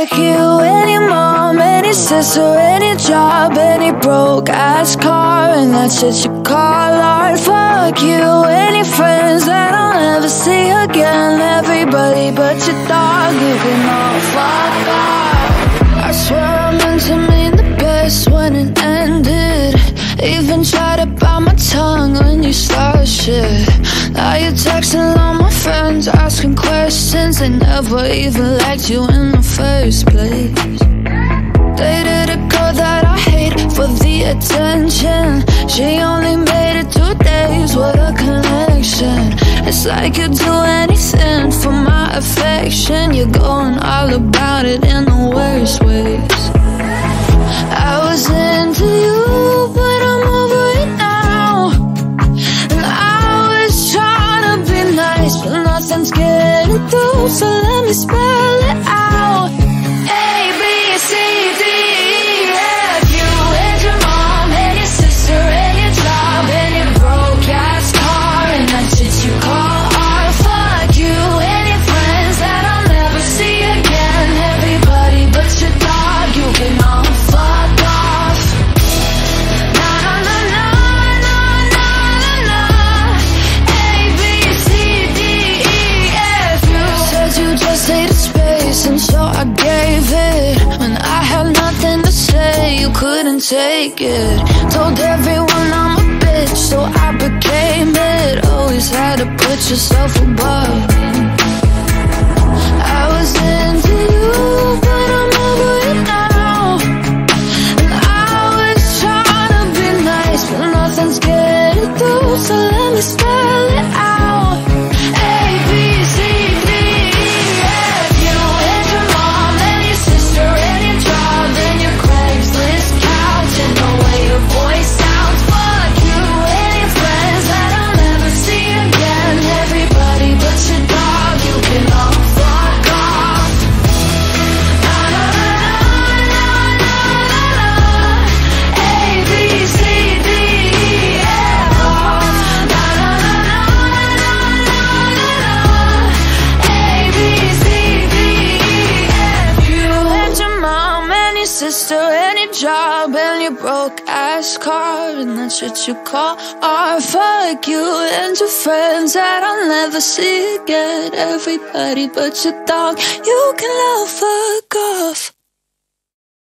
Fuck you any mom your sister your job any broke ass car and that's shit you call art. Fuck you any friends that I'll never see again. Everybody but your dog, you can all fuck off. I swear I meant to mean the best when it ended. Even tried to bite my tongue when you started shit. Now you're texting all my friends, asking questions. They never even liked you in the first place. Dated a girl that I hate for the attention. She only made it two days, what a connection. It's like you'd do anything for my affection. You're going all about it in the worst ways. I was into you, but I'm over it now. And I was trying to be nice, but nothing's through. So let me spell you couldn't take it. Told everyone I'm a bitch, so I became it. Always had to put yourself above. Sister your job and your broke ass car and that shit you call art. Fuck you and your friends that I'll never see again. Everybody but your dog, you can all fuck off.